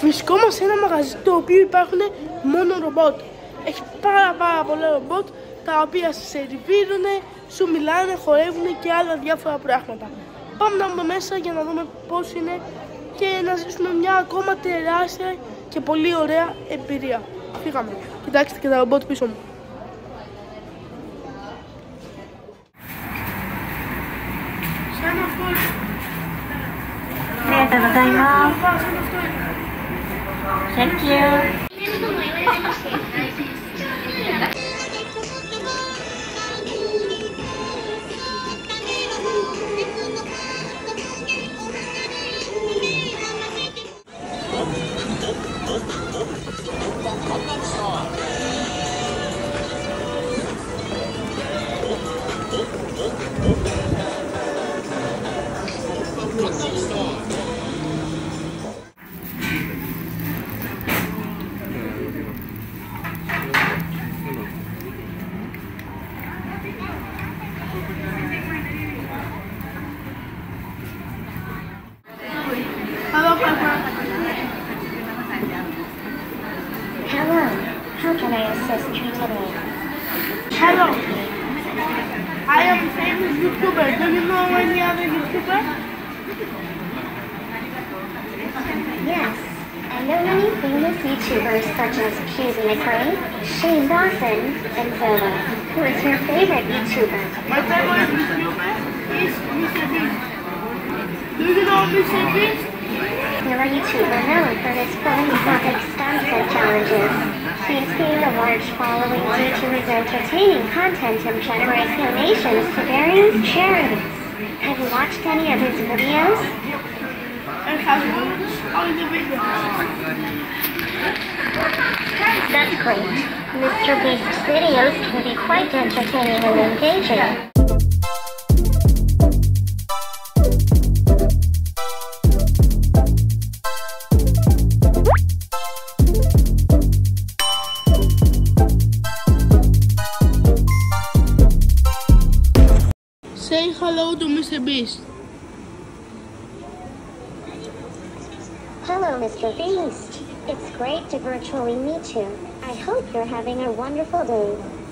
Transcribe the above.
Βρισκόμαστε σε ένα μαγαζί το οποίο υπάρχουν μόνο ρομπότ. Έχει πάρα πάρα πολλά ρομπότ τα οποία σε σερβίρουν, σου μιλάνε, χορεύουν και άλλα διάφορα πράγματα. Πάμε να μπούμε μέσα για να δούμε πώς είναι και να ζήσουμε μια ακόμα τεράστια και πολύ ωραία εμπειρία. Φύγαμε. Κοιτάξτε και τα ρομπότ πίσω μου. Thank you. How can I assist you today? Hello. I am famous YouTuber. Do you know any other YouTuber? Yes. I know many famous YouTubers such as Hughes McRae, Shane Dawson, and Zoella. Who is your favorite YouTuber? My favorite YouTuber is Mr. Beast. Do you know Mr. Beast? You're YouTuber known for his philanthropic stem cell challenges. He's gained a large following due to his entertaining content and generous donations to various charities. Have you watched any of his videos. That's great. Mr. Beast's videos can be quite entertaining and engaging. Say hello to Mr. Beast. Hello, Mr. Beast. It's great to virtually meet you. I hope you're having a wonderful day.